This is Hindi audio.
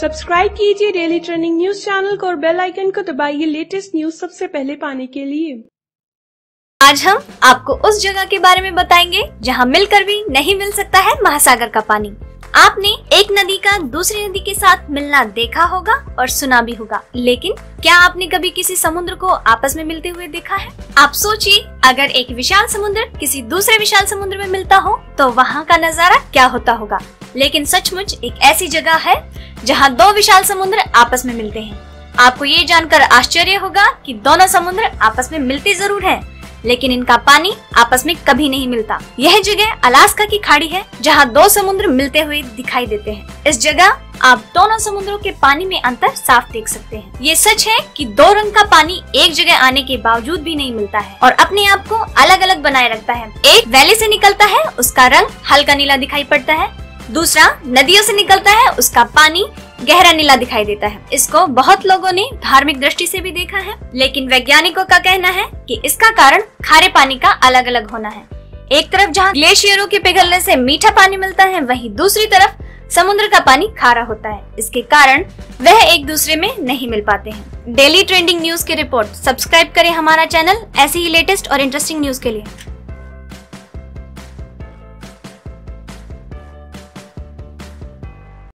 सब्सक्राइब कीजिए डेली ट्रेंडिंग न्यूज़ चैनल को और बेल आइकन को दबाइए लेटेस्ट न्यूज़ सबसे पहले पाने के लिए। आज हम आपको उस जगह के बारे में बताएँगे, जहाँ मिलकर भी नहीं मिल सकता है महासागर का पानी। आपने एक नदी का दूसरी नदी के साथ मिलना देखा होगा और सुना भी होगा, लेकिन क्या आपने कभी किसी समुद्र को आपस में मिलते हुए देखा है? आप सोचिए, अगर एक विशाल समुद्र किसी दूसरे विशाल समुद्र में मिलता हो तो वहाँ का नज़ारा क्या होता होगा? लेकिन सचमुच एक ऐसी जगह है जहाँ दो विशाल समुद्र आपस में मिलते हैं। आपको ये जानकर आश्चर्य होगा कि दोनों समुद्र आपस में मिलते ज़रूर हैं, लेकिन इनका पानी आपस में कभी नहीं मिलता। यह जगह अलास्का की खाड़ी है जहाँ दो समुद्र मिलते हुए दिखाई देते हैं। इस जगह आप दोनों समुद्रों के पानी में अंतर साफ़ देख सकते हैं। ये सच है कि दो रंग का पानी एक जगह आने के बावजूद भी नहीं मिलता है और अपने आप को अलग अलग बनाए रखता है। एक वैली से निकलता है उसका रंग हल्का नीला दिखाई पड़ता है दूसरा, नदियों से निकलता है, उसका पानी गहरा नीला दिखाई देता है। इसको बहुत लोगों ने धार्मिक दृष्टि से भी देखा है, लेकिन वैज्ञानिकों का कहना है कि इसका कारण खारे पानी का अलग अलग होना है। एक तरफ़ जहाँ ग्लेशियरों के पिघलने से मीठा पानी मिलता है, वहीं दूसरी तरफ़ समुद्र का पानी खारा होता है। इसके कारण वह एक दूसरे में नहीं मिल पाते हैं। डेली ट्रेंडिंग न्यूज़ की रिपोर्ट। सब्सक्राइब करें हमारा चैनल ऐसे ही लेटेस्ट और इंटरेस्टिंग न्यूज़ के लिए।